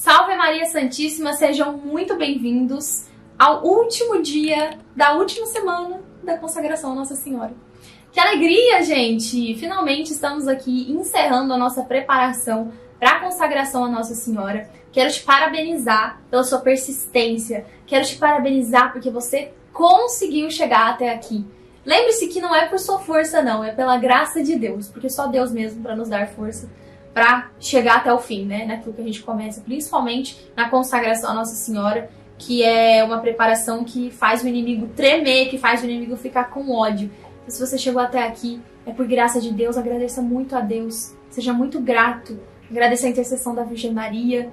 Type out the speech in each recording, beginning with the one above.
Salve Maria Santíssima, sejam muito bem-vindos ao último dia da última semana da consagração à Nossa Senhora. Que alegria, gente! Finalmente estamos aqui encerrando a nossa preparação para a consagração à Nossa Senhora. Quero te parabenizar pela sua persistência. Quero te parabenizar porque você conseguiu chegar até aqui. Lembre-se que não é por sua força, não, é pela graça de Deus, porque só Deus mesmo para nos dar força para chegar até o fim, né? Naquilo que a gente começa, principalmente na consagração à Nossa Senhora, que é uma preparação que faz o inimigo tremer, que faz o inimigo ficar com ódio. Então, se você chegou até aqui, é por graça de Deus, agradeça muito a Deus, seja muito grato, agradeça a intercessão da Virgem Maria.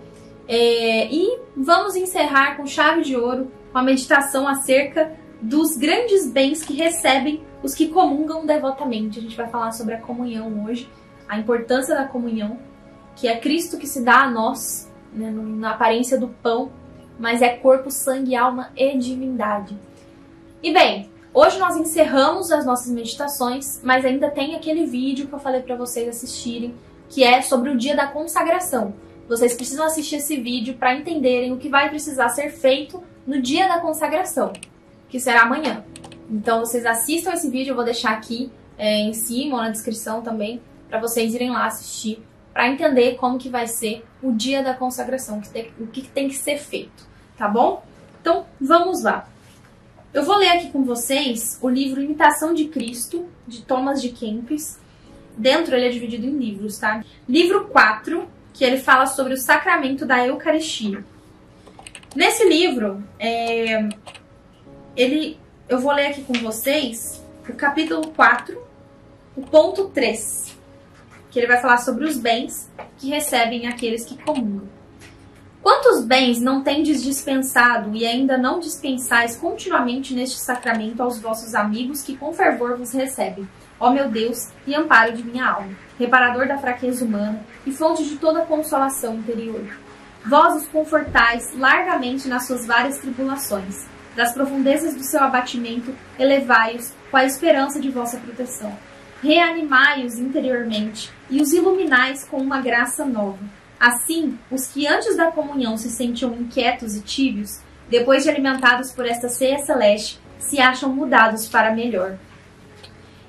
É, e vamos encerrar com chave de ouro, com a meditação acerca dos grandes bens que recebem os que comungam devotamente. A gente vai falar sobre a comunhão hoje, a importância da comunhão, que é Cristo que se dá a nós, né, na aparência do pão, mas é corpo, sangue, alma e divindade. E bem, hoje nós encerramos as nossas meditações, mas ainda tem aquele vídeo que eu falei para vocês assistirem, que é sobre o dia da consagração. Vocês precisam assistir esse vídeo para entenderem o que vai precisar ser feito no dia da consagração que será amanhã. Então vocês assistam esse vídeo, eu vou deixar aqui é, em cima ou na descrição também, para vocês irem lá assistir, para entender como que vai ser o dia da consagração, o que tem que ser feito, tá bom? Então vamos lá. Eu vou ler aqui com vocês o livro Imitação de Cristo, de Thomas de Kempis. Dentro ele é dividido em livros, tá? Livro 4, que ele fala sobre o sacramento da Eucaristia. Nesse livro, é, ele, eu vou ler aqui com vocês o capítulo 4, o ponto 3, que ele vai falar sobre os bens que recebem aqueles que comungam. Quantos bens não tendes dispensado e ainda não dispensais continuamente neste sacramento aos vossos amigos que com fervor vos recebem? Ó meu Deus e amparo de minha alma, reparador da fraqueza humana e fonte de toda consolação interior. Vós os confortais largamente nas suas várias tribulações, das profundezas do seu abatimento, elevai-os com a esperança de vossa proteção. Reanimai-os interiormente e os iluminais com uma graça nova. Assim, os que antes da comunhão se sentiam inquietos e tíbios, depois de alimentados por esta ceia celeste, se acham mudados para melhor.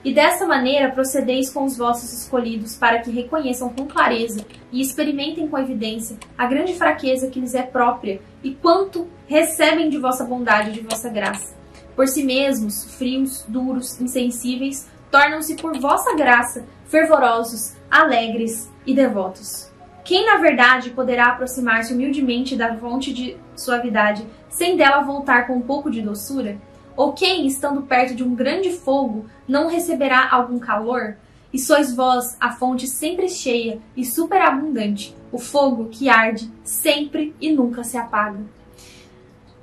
E dessa maneira procedeis com os vossos escolhidos para que reconheçam com clareza e experimentem com evidência a grande fraqueza que lhes é própria e quanto recebem de vossa bondade e de vossa graça. Por si mesmos, frios, duros, insensíveis, tornam-se por vossa graça fervorosos, alegres e devotos. Quem, na verdade, poderá aproximar-se humildemente da fonte de suavidade sem dela voltar com um pouco de doçura? Ou quem, estando perto de um grande fogo, não receberá algum calor? E sois vós a fonte sempre cheia e superabundante, o fogo que arde sempre e nunca se apaga.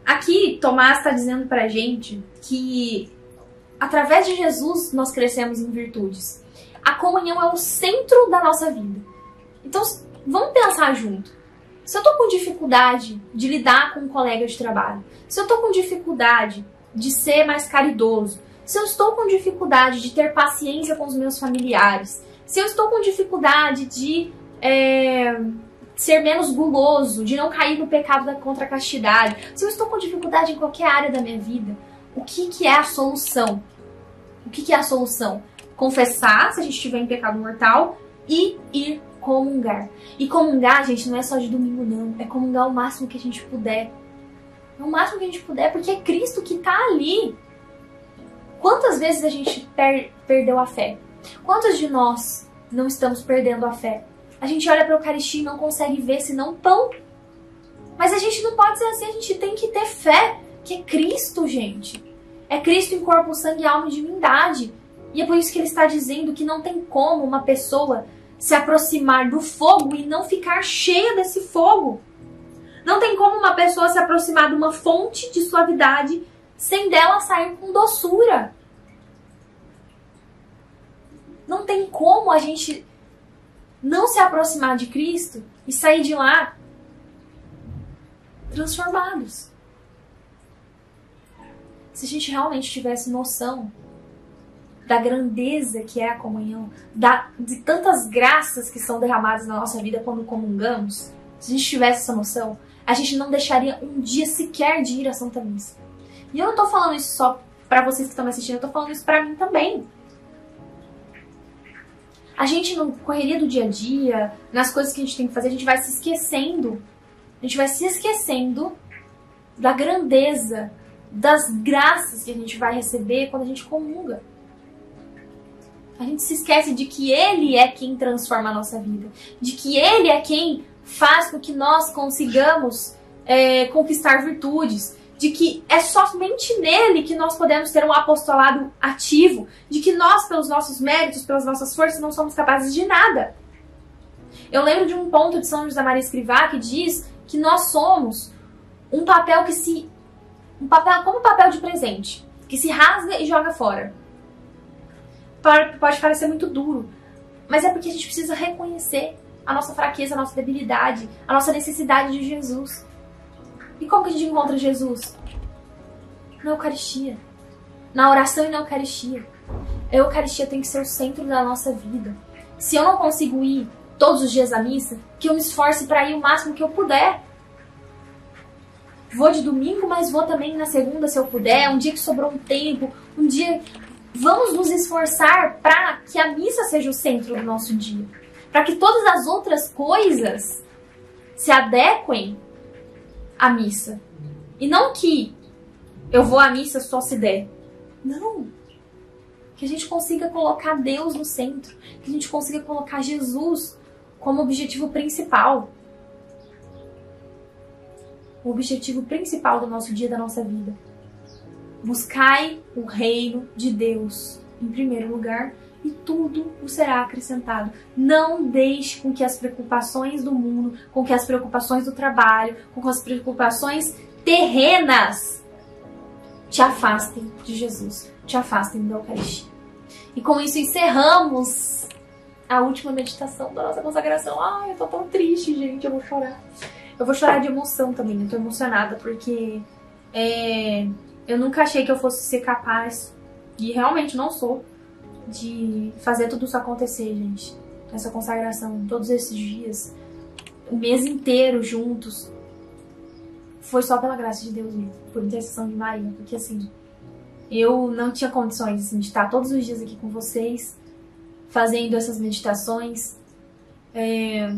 Aqui, Tomás está dizendo para a gente que através de Jesus nós crescemos em virtudes. A comunhão é o centro da nossa vida. Então, vamos pensar junto. Se eu estou com dificuldade de lidar com um colega de trabalho, se eu estou com dificuldade de ser mais caridoso, se eu estou com dificuldade de ter paciência com os meus familiares, se eu estou com dificuldade de é, ser menos guloso, de não cair no pecado da contra castidade, se eu estou com dificuldade em qualquer área da minha vida, o que, que é a solução? O que, que é a solução? Confessar se a gente estiver em pecado mortal e ir comungar. E comungar, gente, não é só de domingo, não. É comungar o máximo que a gente puder no máximo que a gente puder, porque é Cristo que está ali. Quantas vezes a gente per perdeu a fé? Quantos de nós não estamos perdendo a fé? A gente olha para a Eucaristia e não consegue ver senão pão. Mas a gente não pode ser assim, a gente tem que ter fé, que é Cristo, gente. É Cristo em corpo, sangue, alma e divindade. E é por isso que ele está dizendo que não tem como uma pessoa se aproximar do fogo e não ficar cheia desse fogo. Não tem como uma pessoa se aproximar de uma fonte de suavidade sem dela sair com doçura. Não tem como a gente não se aproximar de Cristo e sair de lá transformados. Se a gente realmente tivesse noção da grandeza que é a comunhão, da, de tantas graças que são derramadas na nossa vida quando comungamos, se a gente tivesse essa noção, a gente não deixaria um dia sequer de ir à Santa Missa. E eu não tô falando isso só para vocês que estão me assistindo, eu tô falando isso para mim também. A gente, na correria do dia a dia, nas coisas que a gente tem que fazer, a gente vai se esquecendo. A gente vai se esquecendo da grandeza, das graças que a gente vai receber quando a gente comunga. A gente se esquece de que Ele é quem transforma a nossa vida, de que Ele é quem faz com que nós consigamos é, conquistar virtudes, de que é somente nele que nós podemos ter um apostolado ativo, de que nós, pelos nossos méritos, pelas nossas forças, não somos capazes de nada. Eu lembro de um ponto de São José Maria Escrivá que diz que nós somos um papel que se. Um papel como um papel de presente, que se rasga e joga fora pode parecer muito duro, mas é porque a gente precisa reconhecer a nossa fraqueza, a nossa debilidade, a nossa necessidade de Jesus. E como que a gente encontra Jesus? Na Eucaristia. Na oração e na Eucaristia. A Eucaristia tem que ser o centro da nossa vida. Se eu não consigo ir todos os dias à missa, que eu me esforce para ir o máximo que eu puder. Vou de domingo, mas vou também na segunda se eu puder, um dia que sobrou um tempo, um dia vamos nos esforçar para que a missa seja o centro do nosso dia, para que todas as outras coisas se adequem à missa. E não que eu vou à missa só se der. Não. Que a gente consiga colocar Deus no centro, que a gente consiga colocar Jesus como objetivo principal. O objetivo principal do nosso dia, da nossa vida. Buscai o reino de Deus em primeiro lugar e tudo o será acrescentado. Não deixe com que as preocupações do mundo, com que as preocupações do trabalho, com as preocupações terrenas te afastem de Jesus, te afastem da Eucaristia. E com isso encerramos a última meditação da nossa consagração. Ai, eu tô tão triste, gente, eu vou chorar. Eu vou chorar de emoção também, eu tô emocionada porque é, eu nunca achei que eu fosse ser capaz, e realmente não sou, de fazer tudo isso acontecer, gente. Essa consagração, todos esses dias, o mês inteiro juntos, foi só pela graça de Deus mesmo, por intercessão de Maria, porque assim, eu não tinha condições assim, de estar todos os dias aqui com vocês, fazendo essas meditações. É...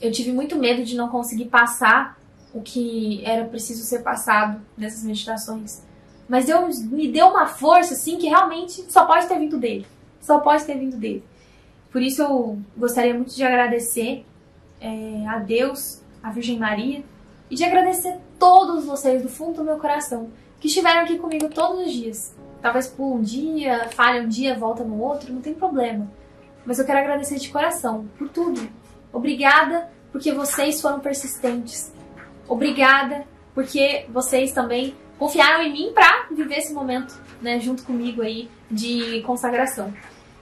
Eu tive muito medo de não conseguir passar o que era preciso ser passado nessas meditações. Mas Deus me deu uma força, assim, que realmente só pode ter vindo dele. Só pode ter vindo dele. Por isso eu gostaria muito de agradecer é, a Deus, a Virgem Maria, e de agradecer todos vocês do fundo do meu coração que estiveram aqui comigo todos os dias. Talvez por um dia, falha um dia, volta no outro, não tem problema. Mas eu quero agradecer de coração por tudo. Obrigada porque vocês foram persistentes. Obrigada, porque vocês também confiaram em mim para viver esse momento, né, junto comigo aí de consagração.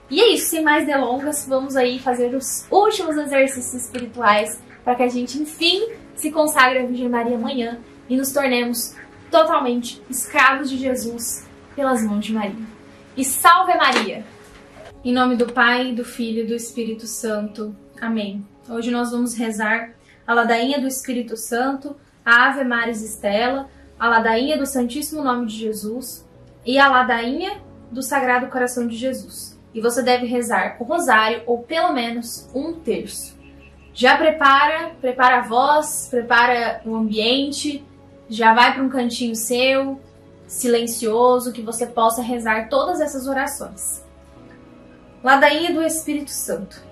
E é isso, sem mais delongas, vamos aí fazer os últimos exercícios espirituais para que a gente, enfim, se consagre à Virgem Maria amanhã e nos tornemos totalmente escravos de Jesus pelas mãos de Maria. E salve Maria! Em nome do Pai, do Filho e do Espírito Santo. Amém. Hoje nós vamos rezar a ladainha do Espírito Santo, a Ave Maris Estela, a ladainha do Santíssimo Nome de Jesus e a ladainha do Sagrado Coração de Jesus. E você deve rezar o rosário ou pelo menos um terço. Já prepara, prepara a voz, prepara o ambiente, já vai para um cantinho seu, silencioso, que você possa rezar todas essas orações. Ladainha do Espírito Santo.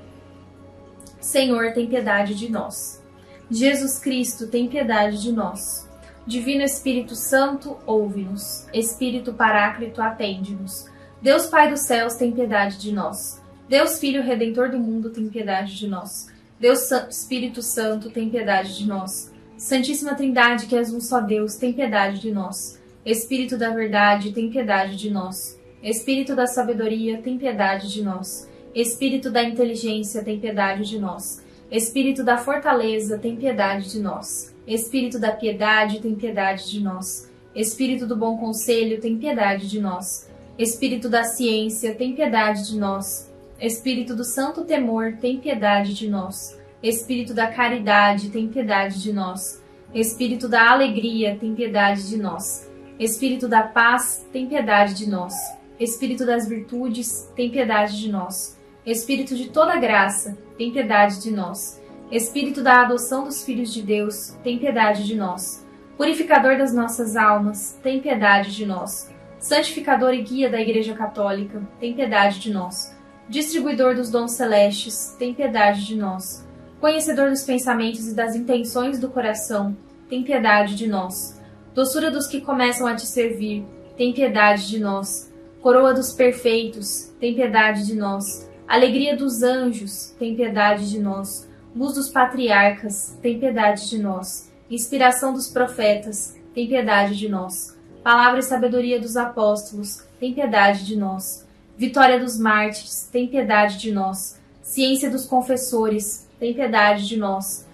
Senhor, tem piedade de nós. Jesus Cristo, tem piedade de nós. Divino Espírito Santo, ouve-nos. Espírito Paráclito, atende-nos. Deus Pai dos céus, tem piedade de nós. Deus Filho Redentor do mundo, tem piedade de nós. Deus Espírito Santo, tem piedade de nós. Santíssima Trindade, que és um só Deus, tem piedade de nós. Espírito da verdade, tem piedade de nós. Espírito da sabedoria, tem piedade de nós. Espírito da inteligência, tem piedade de nós. Espírito da fortaleza, tem piedade de nós. Espírito da piedade, tem piedade de nós. Espírito do bom conselho, tem piedade de nós. Espírito da ciência, tem piedade de nós. Espírito do santo temor, tem piedade de nós. Espírito da caridade, tem piedade de nós. Espírito da alegria, tem piedade de nós. Espírito da paz, tem piedade de nós. Espírito das virtudes, tem piedade de nós. Espírito de toda graça, tem piedade de nós. Espírito da adoção dos filhos de Deus, tem piedade de nós. Purificador das nossas almas, tem piedade de nós. Santificador e guia da Igreja Católica, tem piedade de nós. Distribuidor dos dons celestes, tem piedade de nós. Conhecedor dos pensamentos e das intenções do coração, tem piedade de nós. Doçura dos que começam a te servir, tem piedade de nós. Coroa dos perfeitos, tem piedade de nós. Alegria dos anjos, tem piedade de nós. Luz dos patriarcas, tem piedade de nós. Inspiração dos profetas, tem piedade de nós. Palavra e sabedoria dos apóstolos, tem piedade de nós. Vitória dos mártires, tem piedade de nós. Ciência dos confessores, tem piedade de nós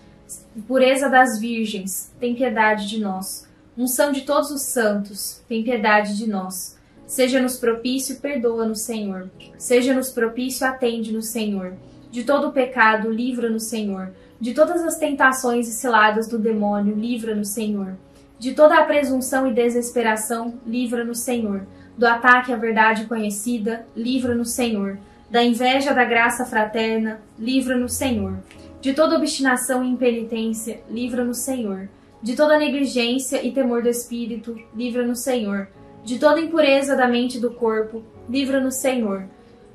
pureza das virgens, tem piedade de nós. Unção de todos os santos, tem piedade de nós. Seja-nos propício, perdoa-nos, Senhor. Seja-nos propício, atende-nos, Senhor. De todo o pecado, livra-nos, Senhor. De todas as tentações e ciladas do demônio, livra-nos, Senhor. De toda a presunção e desesperação, livra-nos, Senhor. Do ataque à verdade conhecida, livra-nos, Senhor. Da inveja da graça fraterna, livra-nos, Senhor de toda obstinação e impenitência, livra-nos, Senhor. De toda negligência e temor do espírito, livra-nos, Senhor. De toda impureza da mente e do corpo, livra-nos, Senhor.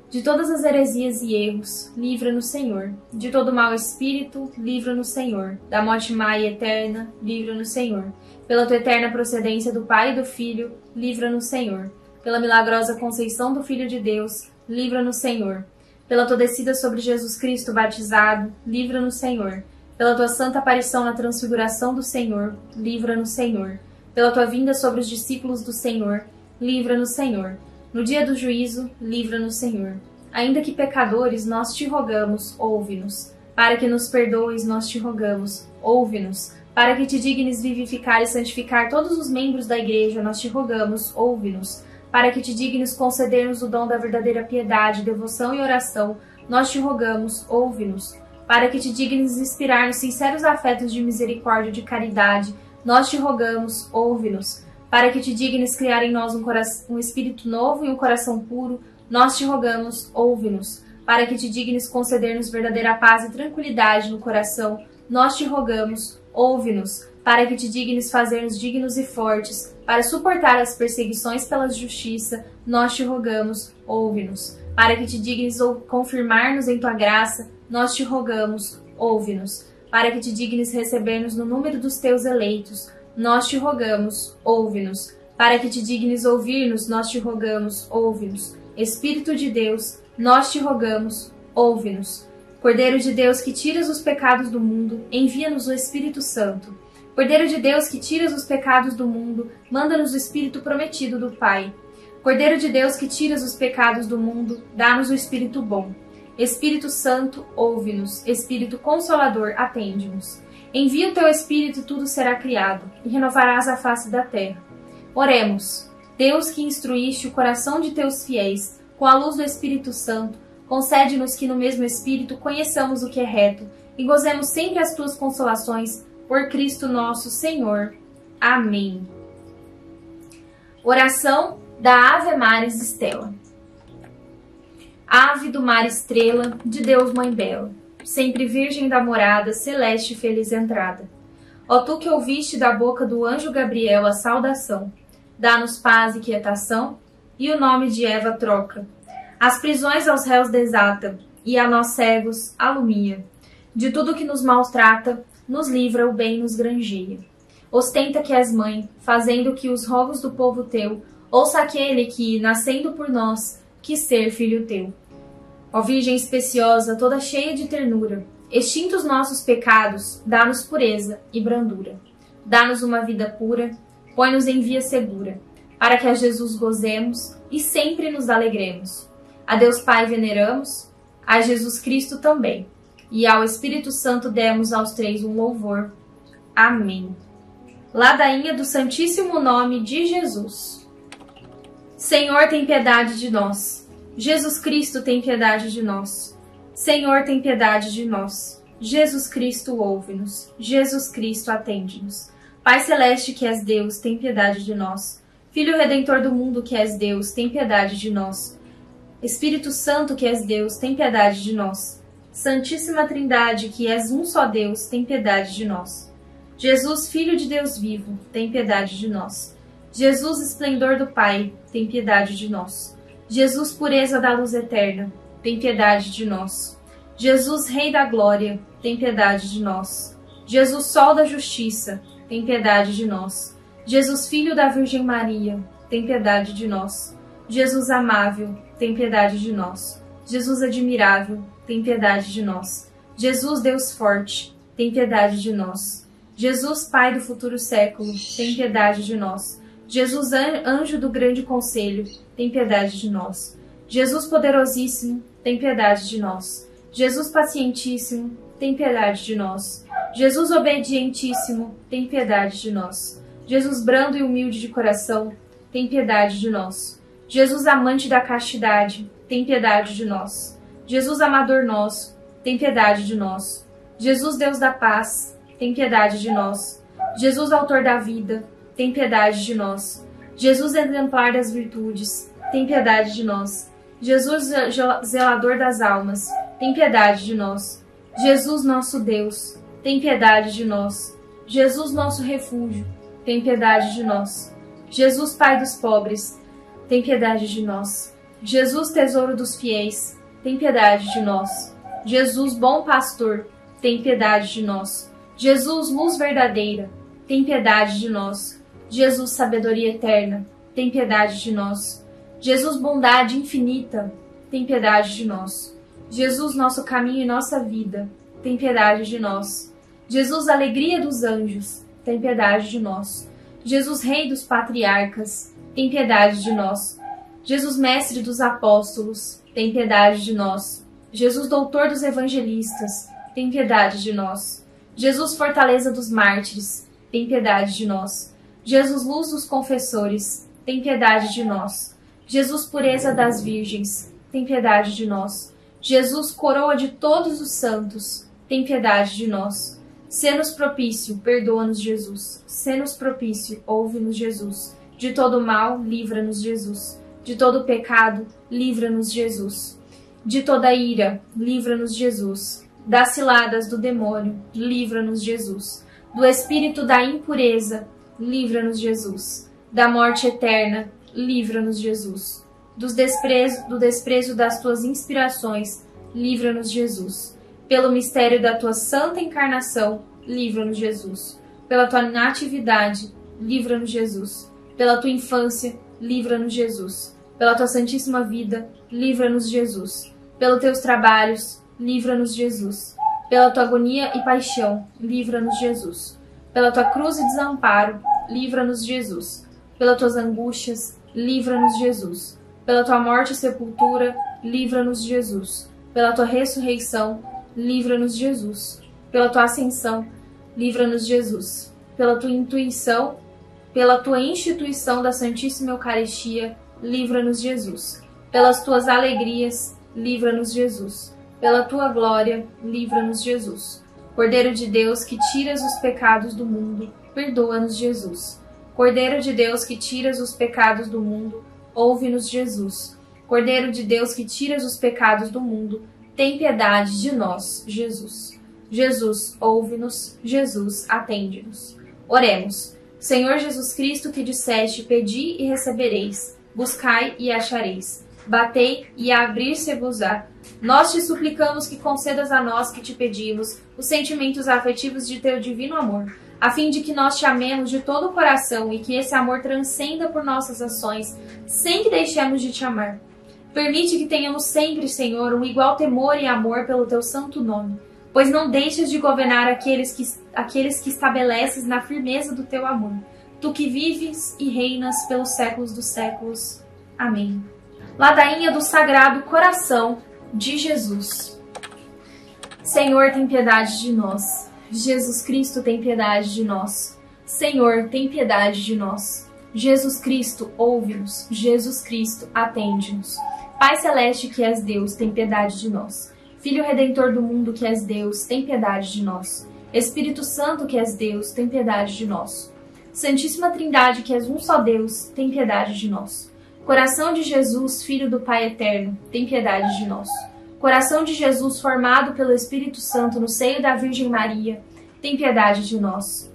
De todas as heresias e erros, livra-nos, Senhor. De todo mau espírito, livra-nos, Senhor. Da morte má e eterna, livra-nos, Senhor. Pela tua eterna procedência do Pai e do Filho, livra-nos, Senhor. Pela milagrosa conceição do Filho de Deus, livra-nos, Senhor pela tua descida sobre Jesus Cristo batizado, livra-nos, Senhor. Pela tua santa aparição na transfiguração do Senhor, livra-nos, Senhor. Pela tua vinda sobre os discípulos do Senhor, livra-nos, Senhor. No dia do juízo, livra-nos, Senhor. Ainda que pecadores, nós te rogamos, ouve-nos. Para que nos perdoes, nós te rogamos, ouve-nos. Para que te dignes vivificar e santificar todos os membros da igreja, nós te rogamos, ouve-nos para que te dignes conceder-nos o dom da verdadeira piedade, devoção e oração, nós te rogamos, ouve-nos. Para que te dignes inspirar nos sinceros afetos de misericórdia e de caridade, nós te rogamos, ouve-nos. Para que te dignes criar em nós um, um espírito novo e um coração puro, nós te rogamos, ouve-nos. Para que te dignes conceder-nos verdadeira paz e tranquilidade no coração, nós te rogamos, ouve-nos para que te dignes fazer-nos dignos e fortes, para suportar as perseguições pela justiça, nós te rogamos, ouve-nos. Para que te dignes confirmar-nos em tua graça, nós te rogamos, ouve-nos. Para que te dignes receber-nos no número dos teus eleitos, nós te rogamos, ouve-nos. Para que te dignes ouvir-nos, nós te rogamos, ouve-nos. Espírito de Deus, nós te rogamos, ouve-nos. Cordeiro de Deus que tiras os pecados do mundo, envia-nos o Espírito Santo Cordeiro de Deus que tiras os pecados do mundo, manda-nos o Espírito prometido do Pai. Cordeiro de Deus que tiras os pecados do mundo, dá-nos o Espírito bom. Espírito Santo, ouve-nos. Espírito Consolador, atende-nos. Envia o teu Espírito e tudo será criado, e renovarás a face da terra. Oremos. Deus que instruíste o coração de teus fiéis, com a luz do Espírito Santo, concede-nos que no mesmo Espírito conheçamos o que é reto e gozemos sempre as tuas consolações por Cristo nosso Senhor. Amém. Oração da Ave Maris Estela. Ave do mar estrela, de Deus mãe bela, sempre virgem da morada, celeste feliz entrada. Ó tu que ouviste da boca do anjo Gabriel a saudação, dá-nos paz e quietação, e o nome de Eva troca. As prisões aos réus desata, e a nós cegos alumia. De tudo que nos maltrata, nos livra o bem nos granjeia. Ostenta que és mãe, fazendo que os rogos do povo teu ouça aquele que, nascendo por nós, quis ser filho teu. Ó Virgem especiosa, toda cheia de ternura, extintos nossos pecados, dá-nos pureza e brandura. Dá-nos uma vida pura, põe-nos em via segura, para que a Jesus gozemos e sempre nos alegremos. A Deus Pai veneramos, a Jesus Cristo também e ao Espírito Santo demos aos três um louvor. Amém. Ladainha do Santíssimo Nome de Jesus. Senhor, tem piedade de nós. Jesus Cristo, tem piedade de nós. Senhor, tem piedade de nós. Jesus Cristo, ouve-nos. Jesus Cristo, atende-nos. Pai celeste que és Deus, tem piedade de nós. Filho redentor do mundo que és Deus, tem piedade de nós. Espírito Santo que és Deus, tem piedade de nós. Santíssima Trindade, que és um só Deus, tem piedade de nós. Jesus, Filho de Deus vivo, tem piedade de nós. Jesus, esplendor do Pai, tem piedade de nós. Jesus, pureza da luz eterna, tem piedade de nós. Jesus, Rei da glória, tem piedade de nós. Jesus, Sol da justiça, tem piedade de nós. Jesus, Filho da Virgem Maria, tem piedade de nós. Jesus amável, tem piedade de nós. Jesus admirável, tem piedade de nós. Jesus, Deus forte, tem piedade de nós. Jesus, Pai do futuro século, tem piedade de nós. Jesus, anjo do grande conselho, tem piedade de nós. Jesus poderosíssimo, tem piedade de nós. Jesus pacientíssimo, tem piedade de nós. Jesus obedientíssimo, tem piedade de nós. Jesus brando e humilde de coração, tem piedade de nós. Jesus amante da castidade, tem piedade de nós. Jesus amador nosso, tem piedade de nós. Jesus Deus da paz, tem piedade de nós. Jesus autor da vida, tem piedade de nós. Jesus, exemplar das virtudes, tem piedade de nós. Jesus, zelador das almas, tem piedade de nós. Jesus, nosso Deus, tem piedade de nós. Jesus, nosso refúgio, tem piedade de nós. Jesus, Pai dos pobres, tem piedade de nós. Jesus, tesouro dos fiéis, tem piedade de nós. Jesus, bom pastor, tem piedade de nós. Jesus, luz verdadeira, tem piedade de nós. Jesus, sabedoria eterna, tem piedade de nós. Jesus, bondade infinita, tem piedade de nós. Jesus, nosso caminho e nossa vida, tem piedade de nós. Jesus, alegria dos anjos, tem piedade de nós. Jesus, rei dos patriarcas, tem piedade de nós. Jesus, mestre dos apóstolos, tem piedade de nós. Jesus, doutor dos evangelistas, tem piedade de nós. Jesus, fortaleza dos mártires, tem piedade de nós. Jesus, luz dos confessores, tem piedade de nós. Jesus, pureza das virgens, tem piedade de nós. Jesus, coroa de todos os santos, tem piedade de nós. Sê-nos propício, perdoa-nos, Jesus. Sê-nos propício, ouve-nos, Jesus. De todo mal, livra-nos, Jesus. De todo pecado, livra-nos, Jesus. De toda ira, livra-nos, Jesus. Das ciladas do demônio, livra-nos, Jesus. Do espírito da impureza, livra-nos, Jesus. Da morte eterna, livra-nos, Jesus. Dos desprezo, do desprezo das tuas inspirações, livra-nos, Jesus. Pelo mistério da tua santa encarnação, livra-nos, Jesus. Pela tua natividade, livra-nos, Jesus. Pela tua infância, livra-nos, Jesus. Pela tua santíssima vida, livra-nos, Jesus. Pelos teus trabalhos, livra-nos, Jesus. Pela tua agonia e paixão, livra-nos, Jesus pela tua cruz e desamparo, livra-nos, Jesus. Pelas tuas angústias, livra-nos, Jesus. Pela tua morte e sepultura, livra-nos, Jesus. Pela tua ressurreição, livra-nos, Jesus. Pela tua ascensão, livra-nos, Jesus. Pela tua intuição, pela tua instituição da Santíssima Eucaristia, livra-nos, Jesus. Pelas tuas alegrias, livra-nos, Jesus. Pela tua glória, livra-nos, Jesus Cordeiro de Deus que tiras os pecados do mundo, perdoa-nos, Jesus. Cordeiro de Deus que tiras os pecados do mundo, ouve-nos, Jesus. Cordeiro de Deus que tiras os pecados do mundo, tem piedade de nós, Jesus. Jesus, ouve-nos. Jesus, atende-nos. Oremos. Senhor Jesus Cristo, que disseste: Pedi e recebereis, buscai e achareis batei e abrir-se-vos-á. Nós te suplicamos que concedas a nós que te pedimos os sentimentos afetivos de teu divino amor, a fim de que nós te amemos de todo o coração e que esse amor transcenda por nossas ações, sem que deixemos de te amar. Permite que tenhamos sempre, Senhor, um igual temor e amor pelo teu santo nome, pois não deixas de governar aqueles que, aqueles que estabeleces na firmeza do teu amor. Tu que vives e reinas pelos séculos dos séculos. Amém ladainha do Sagrado Coração de Jesus. Senhor, tem piedade de nós. Jesus Cristo, tem piedade de nós. Senhor, tem piedade de nós. Jesus Cristo, ouve-nos. Jesus Cristo, atende-nos. Pai Celeste que és Deus, tem piedade de nós. Filho redentor do mundo que és Deus, tem piedade de nós. Espírito Santo que és Deus, tem piedade de nós. Santíssima Trindade que és um só Deus, tem piedade de nós. Coração de Jesus, Filho do Pai eterno, tem piedade de nós. Coração de Jesus formado pelo Espírito Santo no seio da Virgem Maria, tem piedade de nós.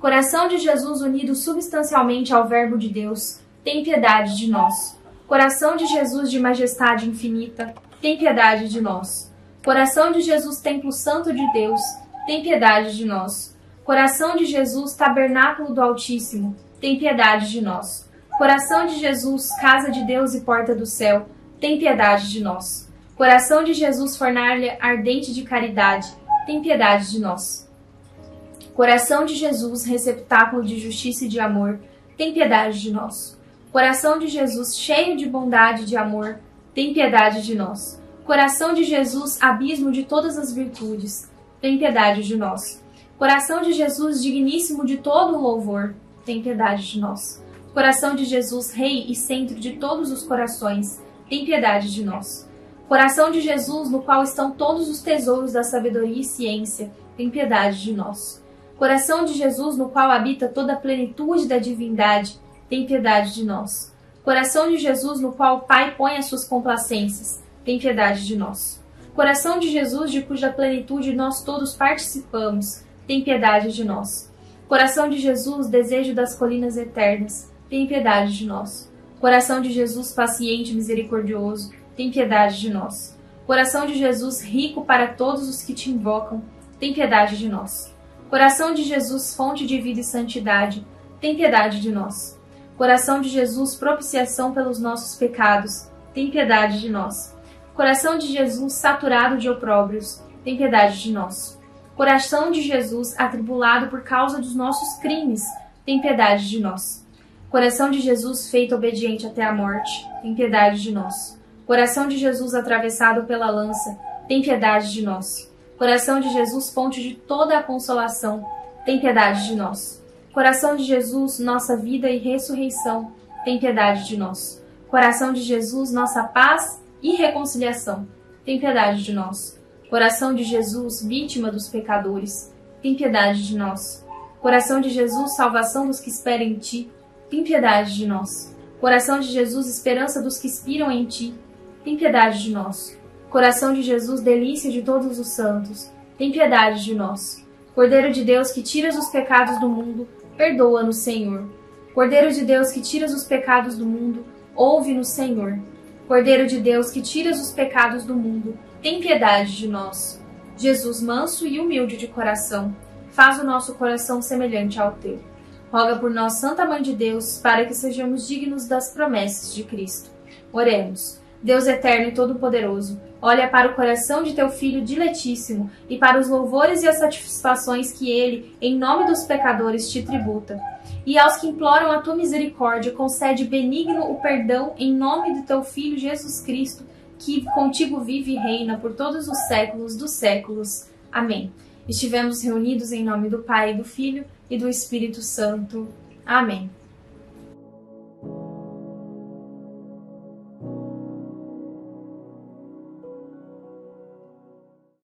Coração de Jesus unido substancialmente ao Verbo de Deus, tem piedade de nós. Coração de Jesus de majestade infinita, tem piedade de nós. Coração de Jesus, Templo Santo de Deus, tem piedade de nós. Coração de Jesus, Tabernáculo do Altíssimo, tem piedade de nós. Coração de Jesus, Casa de Deus e Porta do Céu, tem piedade de nós. Coração de Jesus, Fornalha ardente de caridade, tem piedade de nós. Coração de Jesus, receptáculo de justiça e de amor, tem piedade de nós. Coração de Jesus, cheio de bondade e de amor, tem piedade de nós. Coração de Jesus, abismo de todas as virtudes, tem piedade de nós. Coração de Jesus, digníssimo de todo o louvor, tem piedade de nós. Coração de Jesus, Rei e centro de todos os corações, tem piedade de nós. Coração de Jesus, no qual estão todos os tesouros da sabedoria e ciência, tem piedade de nós. Coração de Jesus, no qual habita toda a plenitude da divindade, tem piedade de nós. Coração de Jesus, no qual o Pai põe as suas complacências, tem piedade de nós. Coração de Jesus, de cuja plenitude nós todos participamos, tem piedade de nós. Coração de Jesus, desejo das colinas eternas, tem piedade de nós. Coração de Jesus, paciente e misericordioso, tem piedade de nós. Coração de Jesus, rico para todos os que te invocam, tem piedade de nós. Coração de Jesus, fonte de vida e santidade, tem piedade de nós. Coração de Jesus, propiciação pelos nossos pecados, tem piedade de nós. Coração de Jesus, saturado de opróbrios, tem piedade de nós. Coração de Jesus, atribulado por causa dos nossos crimes, tem piedade de nós. Coração de Jesus, feito obediente até a morte, tem piedade de nós. Coração de Jesus, atravessado pela lança, tem piedade de nós. Coração de Jesus, fonte de toda a consolação, tem piedade de nós. Coração de Jesus, nossa vida e ressurreição, tem piedade de nós. Coração de Jesus, nossa paz e reconciliação, tem piedade de nós. Coração de Jesus, vítima dos pecadores, tem piedade de nós. Coração de Jesus, salvação dos que esperam em ti, tem piedade de nós. Coração de Jesus, esperança dos que expiram em ti, tem piedade de nós. Coração de Jesus, delícia de todos os santos, tem piedade de nós. Cordeiro de Deus que tiras os pecados do mundo, perdoa-nos, Senhor. Cordeiro de Deus que tiras os pecados do mundo, ouve-nos, Senhor. Cordeiro de Deus que tiras os pecados do mundo, tem piedade de nós. Jesus, manso e humilde de coração, faz o nosso coração semelhante ao teu. Roga por nós, Santa Mãe de Deus, para que sejamos dignos das promessas de Cristo. Oremos. Deus eterno e todo-poderoso, olha para o coração de teu filho diletíssimo e para os louvores e as satisfações que ele, em nome dos pecadores, te tributa. E aos que imploram a tua misericórdia, concede benigno o perdão em nome de teu filho Jesus Cristo, que contigo vive e reina por todos os séculos dos séculos. Amém. Estivemos reunidos em nome do Pai, do Filho e do Espírito Santo. Amém.